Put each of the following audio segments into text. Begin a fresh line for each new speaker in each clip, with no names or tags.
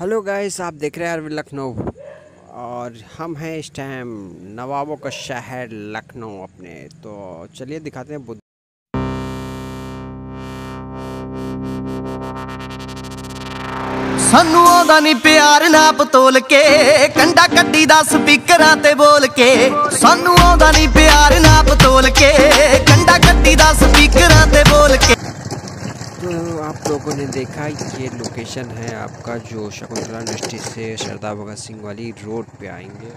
Hello guys आप देख रहे हैं लखनऊ और हम हैं इस टाइम नवाबों का शहर लखनऊ अपने तो चलिए दिखाते हैं बुद्ध
ਸਾਨੂੰ ਆਉਂਦਾ ਨਹੀਂ ਪਿਆਰ ਨਾਪ ਤੋਲ ਕੇ ਕੰਡਾ ਕੱਢੀ ਦਾ ਸਪੀਕਰਾਂ ਤੇ ਬੋਲ ਕੇ ਸਾਨੂੰ ਆਉਂਦਾ ਨਹੀਂ ਪਿਆਰ ਨਾਪ ਤੋਲ
आप लोगों ने देखा ये लोकेशन है आपका जो शकुंतला इंडस्ट्री से सरदार भगत सिंह वाली रोड पे आएँगे।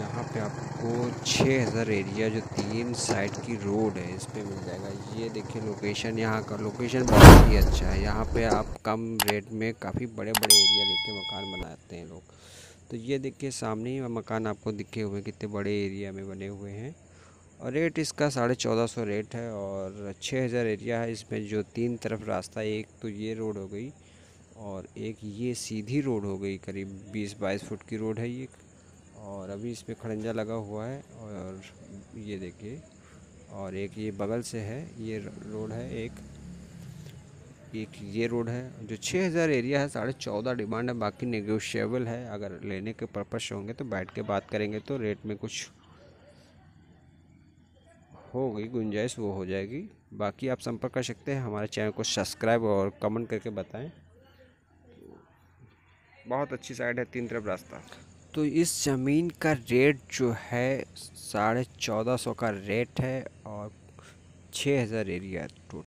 यहाँ पे आपको 6000 एरिया जो तीन साइड की रोड है, इस पर मिल जाएगा। ये देखिए लोकेशन यहाँ का लोकेशन बहुत ही अच्छा है। यहाँ पे आप कम रेट में काफ़ी बड़े बड़े एरिया लेके मकान बनाते हैं लोग। तो ये देखिए सामने ही मकान आपको दिखे हुए कितने बड़े एरिया में बने हुए हैं। और रेट इसका साढ़े चौदह सौ रेट है और छः हज़ार एरिया है इसमें जो तीन तरफ़ रास्ता एक तो ये रोड हो गई और एक ये सीधी रोड हो गई, करीब बीस बाईस फुट की रोड है ये और अभी इस पर खड़ंजा लगा हुआ है और ये देखिए और एक ये बगल से है, ये रोड है एक एक ये रोड है जो छः हज़ार एरिया है, साढ़े चौदह डिमांड है, बाकी नेगोशिएबल है, अगर लेने के पर्पज से होंगे तो बैठ के बात करेंगे तो रेट में कुछ हो गई गुंजाइश वो हो जाएगी। बाकी आप संपर्क कर सकते हैं हमारे चैनल को सब्सक्राइब और कमेंट करके बताएँ। बहुत अच्छी साइड है तीन तरफ़ रास्ता। तो इस ज़मीन का रेट जो है साढ़े चौदह सौ का रेट है और छः हज़ार एरिया टोटल।